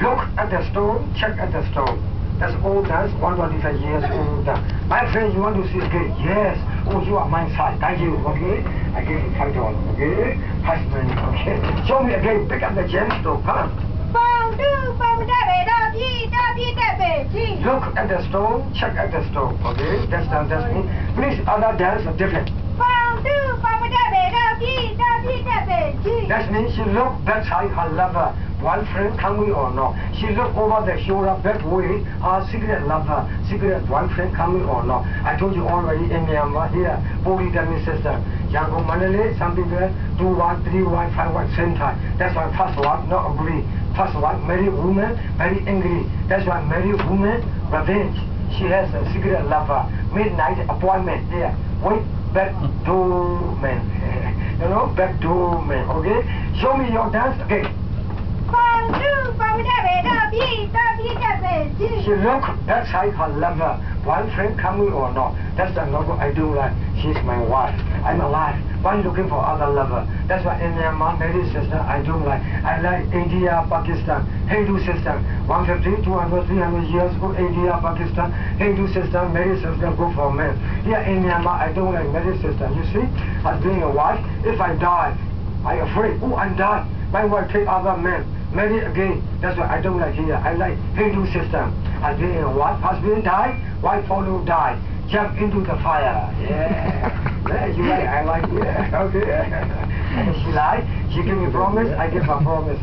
Look at the stone, check at the stone. That's old as 125 years old. My friend, you want to see again? Yes. Oh, you are my side. Thank you. Okay? I give you five dollars. Okay? Five money. Okay? Show me again. Pick up the gemstone. Come on. Look at the stone, check at the stone, okay? That's done, that's me. Please, other dance are different. That means she look beside her lover one friend coming or oh, not. She look over the shoulder back way. Her secret lover, cigarette. secret boyfriend coming or oh, not. I told you already in Myanmar here, polygamy system. Yangon Mandalay, some people do one, three one, five one, same time. That's why first one not agree. First one married woman, very angry. That's why married woman, revenge. She has a secret lover. Midnight appointment there. Wait, back door man. you know, back door man. Okay? Show me your dance. Okay. She look outside her lover. Boyfriend coming or not. That's the logo I do like. She's my wife. I'm alive. Why looking for other lover? That's why in Myanmar, married sister, I do like. I like India, Pakistan, Hindu system. 150, 200, 300 years ago, India, Pakistan, Hindu system, married system, go for men. Here in Myanmar, I don't like married system. You see, as being a wife, if I die, I afraid, oh, I'm dying. My wife take other men, marry again. That's why I don't like here. I like Hindu system. Being a wife, husband died, wife follow died. Jump into the fire. Yeah. yeah you like, I like, yeah. Okay. and she like, she give me promise, I give her promise.